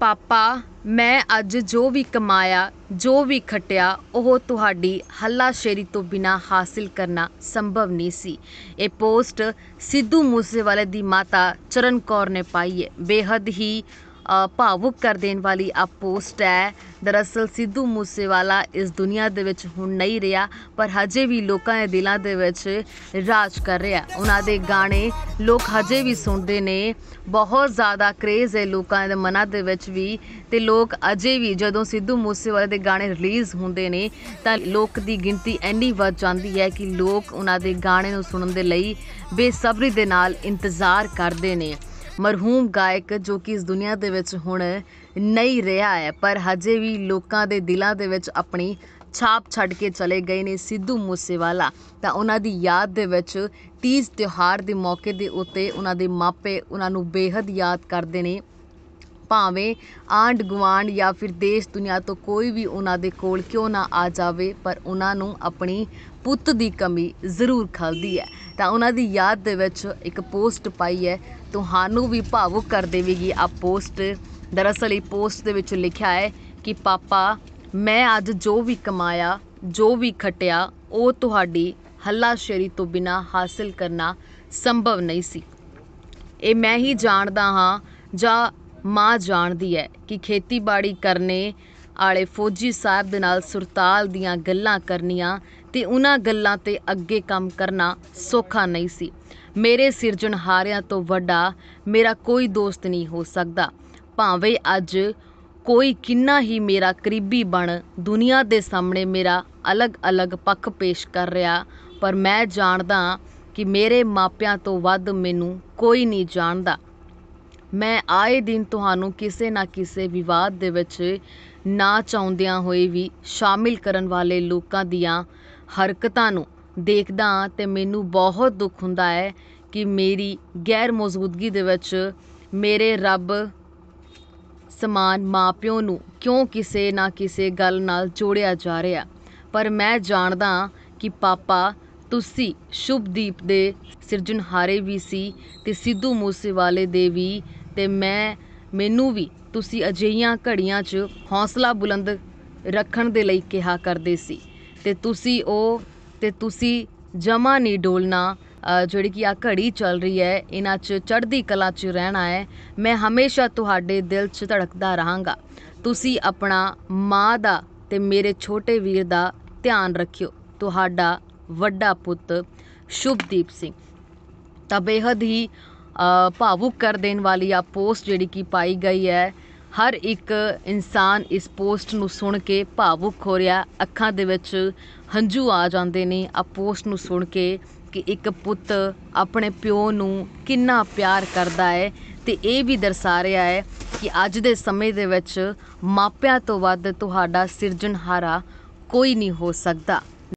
ਪਾਪਾ, ਮੈਂ ਅੱਜ ਜੋ ਵੀ ਕਮਾਇਆ, ਜੋ ਵੀ ਖੱਟਿਆ, ਉਹ ਤੁਹਾਡੀ ਹੱਲਾਸ਼ੇਰੀ ਤੋਂ ਬਿਨਾਂ ਹਾਸਿਲ ਕਰਨਾ ਸੰਭਵ ਨਹੀਂ ਸੀ। ਇਹ ਪੋਸਟ ਸਿੱਧੂ ਮੂਸੇਵਾਲੇ ਦੀ ਮਾਤਾ ਚਰਨ ਕੌਰ ਨੇ ਪਾਈ ਹੈ। ਬੇਹੱਦ ਹੀ ਭਾਵੁਕ ਕਰ ਦੇਣ ਵਾਲੀ ਆ ਪੋਸਟ ਹੈ। ਦਰਅਸਲ ਸਿੱਧੂ ਮੂਸੇਵਾਲਾ ਇਸ ਦੁਨੀਆ ਦੇ ਵਿੱਚ ਹੁਣ ਨਹੀਂ ਰਿਹਾ, ਪਰ ਹਜੇ ਵੀ ਲੋਕਾਂ ਦੇ ਦਿਲਾਂ ਦੇ ਵਿੱਚ ਰਾਜ ਕਰ ਰਿਹਾ। ਉਹਨਾਂ ਦੇ ਗਾਣੇ ਲੋਕ ਹਜੇ ਵੀ ਸੁਣਦੇ ਨੇ। ਬਹੁਤ ਜ਼ਿਆਦਾ ਕ੍ਰੇਜ਼ ਹੈ ਲੋਕਾਂ ਦੇ ਮਨਾਂ ਦੇ ਵਿੱਚ ਵੀ ਤੇ ਲੋਕ ਅਜੇ ਵੀ ਜਦੋਂ ਸਿੱਧੂ ਮੂਸੇਵਾਲੇ ਦੇ ਗਾਣੇ ਰਿਲੀਜ਼ ਹੁੰਦੇ ਨੇ, ਤਾਂ ਲੋਕ ਦੀ ਗਿਣਤੀ ਇੰਨੀ ਵੱਧ ਜਾਂਦੀ ਹੈ ਕਿ ਲੋਕ ਉਹਨਾਂ ਦੇ ਗਾਣੇ ਨੂੰ ਸੁਣਨ ਦੇ ਲਈ ਬੇਸਬਰੀ ਦੇ ਨਾਲ ਇੰਤਜ਼ਾਰ ਕਰਦੇ ਨੇ। ਮਰਹੂਮ ਗਾਇਕ ਜੋ ਕਿ ਇਸ ਦੁਨੀਆ ਦੇ ਵਿੱਚ ਹੁਣ ਨਹੀਂ ਰਿਹਾ ਹੈ, ਪਰ ਹਜੇ ਵੀ ਲੋਕਾਂ ਦੇ ਦਿਲਾਂ ਦੇ ਵਿੱਚ ਆਪਣੀ ਛਾਪ ਛੱਡ ਕੇ ਚਲੇ ਗਏ ਨੇ ਸਿੱਧੂ ਮੂਸੇਵਾਲਾ। ਤਾਂ ਉਹਨਾਂ ਦੀ ਯਾਦ ਦੇ ਵਿੱਚ ਤੀਜ ਤਿਉਹਾਰ ਦੇ ਮੌਕੇ ਦੇ ਉੱਤੇ ਉਹਨਾਂ ਦੇ ਮਾਪੇ ਉਹਨਾਂ ਨੂੰ ਬੇਹੱਦ ਯਾਦ ਕਰਦੇ ਨੇ। ਭਾਵੇਂ ਆਂਡ ਗੁਆਂਢ ਜਾਂ ਫਿਰ ਦੇਸ਼ ਦੁਨੀਆ ਤੋਂ ਕੋਈ ਵੀ ਉਹਨਾਂ ਦੇ ਕੋਲ ਕਿਉਂ ਨਾ ਆ ਜਾਵੇ, ਪਰ ਉਹਨਾਂ ਨੂੰ ਆਪਣੀ ਪੁੱਤ ਦੀ ਕਮੀ ਜ਼ਰੂਰ ਖਲਦੀ ਹੈ। ਤਾਂ ਉਹਨਾਂ ਦੀ ਯਾਦ ਦੇ ਵਿੱਚ ਇੱਕ ਪੋਸਟ ਪਾਈ ਹੈ। ਤੁਹਾਨੂੰ ਵੀ ਭਾਵੁਕ ਕਰ ਦੇਵੇਗੀ ਆ ਪੋਸਟ। ਦਰਅਸਲ ਇਹ ਪੋਸਟ ਦੇ ਵਿੱਚ ਲਿਖਿਆ ਹੈ ਕਿ, ਪਾਪਾ, ਮੈਂ ਅੱਜ ਜੋ ਵੀ ਕਮਾਇਆ, ਜੋ ਵੀ ਖਟਿਆ, ਉਹ ਤੁਹਾਡੀ ਹੱਲਾਸ਼ੇਰੀ ਤੋਂ ਬਿਨਾਂ ਹਾਸਿਲ ਕਰਨਾ ਸੰਭਵ ਨਹੀਂ ਸੀ। ਇਹ ਮੈਂ ਹੀ ਜਾਣਦਾ ਹਾਂ ਜਾਂ ਮਾਂ ਜਾਣਦੀ ਹੈ ਕਿ ਖੇਤੀਬਾੜੀ ਕਰਨੇ ਆਲੇ ਫੌਜੀ ਸਾਹਿਬ ਦੇ ਨਾਲ ਸੁਰਤਾਲ ਦੀਆਂ ਗੱਲਾਂ ਕਰਨੀਆਂ ਤੇ ਉਹਨਾਂ ਗੱਲਾਂ ਤੇ ਅੱਗੇ ਕੰਮ ਕਰਨਾ ਸੌਖਾ ਨਹੀਂ ਸੀ। ਮੇਰੇ ਸਿਰਜਣਹਾਰਿਆਂ ਤੋਂ ਵੱਡਾ ਮੇਰਾ ਕੋਈ ਦੋਸਤ ਨਹੀਂ ਹੋ ਸਕਦਾ। ਭਾਵੇਂ ਅੱਜ ਕੋਈ ਕਿੰਨਾ ਹੀ ਮੇਰਾ ਕਰੀਬੀ ਬਣ, ਦੁਨੀਆ ਦੇ ਸਾਹਮਣੇ ਮੇਰਾ ਅਲੱਗ-ਅਲੱਗ ਪੱਖ ਪੇਸ਼ ਕਰ ਰਿਹਾ, ਪਰ ਮੈਂ ਜਾਣਦਾ ਕਿ ਮੇਰੇ ਮਾਪਿਆਂ ਤੋਂ ਵੱਧ ਮੈਨੂੰ ਕੋਈ ਨਹੀਂ ਜਾਣਦਾ। ਮੈਂ ਆਏ ਦਿਨ ਤੁਹਾਨੂੰ ਕਿਸੇ ਨਾ ਕਿਸੇ ਵਿਵਾਦ ਦੇ ਵਿੱਚ ਨਾ ਚਾਹੁੰਦਿਆਂ ਹੋਏ ਵੀ ਸ਼ਾਮਿਲ ਕਰਨ ਵਾਲੇ ਲੋਕਾਂ ਦੀਆਂ ਹਰਕਤਾਂ ਨੂੰ ਦੇਖਦਾ ਹਾਂ ਅਤੇ ਮੈਨੂੰ ਬਹੁਤ ਦੁੱਖ ਹੁੰਦਾ ਹੈ ਕਿ ਮੇਰੀ ਗੈਰ ਮੌਜੂਦਗੀ ਦੇ ਵਿੱਚ ਮੇਰੇ ਰੱਬ ਸਮਾਨ ਮਾਂ ਪਿਓ ਨੂੰ ਕਿਉਂ ਕਿਸੇ ਨਾ ਕਿਸੇ ਗੱਲ ਨਾਲ ਜੋੜਿਆ ਜਾ ਰਿਹਾ। ਪਰ ਮੈਂ ਜਾਣਦਾ ਹਾਂ ਕਿ ਪਾਪਾ ਤੁਸੀਂ ਸ਼ੁਭਦੀਪ ਦੇ ਸਿਰਜਣਹਾਰੇ ਵੀ ਸੀ ਅਤੇ ਸਿੱਧੂ ਮੂਸੇਵਾਲੇ ਦੇ ਵੀ ਅਤੇ ਮੈਂ ਮੈਨੂੰ ਵੀ ਤੁਸੀਂ ਅਜਿਹੀਆਂ ਘੜੀਆਂ 'ਚ ਹੌਸਲਾ ਬੁਲੰਦ ਰੱਖਣ ਦੇ ਲਈ ਕਿਹਾ ਕਰਦੇ ਸੀ। ਅਤੇ ਤੁਸੀਂ ਉਹ ਅਤੇ ਤੁਸੀਂ ਜਮਾ ਨਹੀਂ ਡੋਲਣਾ ਜਿਹੜੀ ਕਿ ਆ ਘੜੀ ਚੱਲ ਰਹੀ ਹੈ, ਇਹਨਾਂ 'ਚ ਚੜ੍ਹਦੀ ਕਲਾ 'ਚ ਰਹਿਣਾ ਹੈ, ਮੈਂ ਹਮੇਸ਼ਾ ਤੁਹਾਡੇ ਦਿਲ 'ਚ ਧੜਕਦਾ ਰਹਾਂਗਾ। ਤੁਸੀਂ ਆਪਣਾ ਮਾਂ ਦਾ ਅਤੇ ਮੇਰੇ ਛੋਟੇ ਵੀਰ ਦਾ ਧਿਆਨ ਰੱਖਿਓ। ਤੁਹਾਡਾ ਵੱਡਾ ਪੁੱਤ ਸ਼ੁਭਦੀਪ ਸਿੰਘ। ਤਾਂ ਬੇਹੱਦ ਹੀ ਭਾਵੁਕ ਕਰ ਦੇਣ ਵਾਲੀ ਆ ਪੋਸਟ ਜਿਹੜੀ ਕਿ ਪਾਈ ਗਈ ਹੈ। ਹਰ ਇੱਕ ਇਨਸਾਨ ਇਸ ਪੋਸਟ ਨੂੰ ਸੁਣ ਕੇ ਭਾਵੁਕ ਹੋ ਰਿਹਾ। ਅੱਖਾਂ ਦੇ ਵਿੱਚ ਹੰਝੂ ਆ ਜਾਂਦੇ ਨੇ। ਆ ਪੋਸਟ ਨੂੰ ਸੁਣ ਕੇ ਕਿ ਇੱਕ ਪੁੱਤ ਆਪਣੇ ਪਿਓ ਨੂੰ ਕਿੰਨਾ ਪਿਆਰ ਕਰਦਾ ਹੈ ਤੇ ਇਹ ਵੀ ਦਰਸਾ ਰਿਹਾ ਹੈ ਕਿ ਅੱਜ ਦੇ ਸਮੇਂ ਦੇ ਵਿੱਚ ਮਾਪਿਆਂ ਤੋਂ ਵੱਧ ਤੁਹਾਡਾ ਸਿਰਜਣਹਾਰਾ ਕੋਈ ਨਹੀਂ ਹੋ ਸਕਦਾ।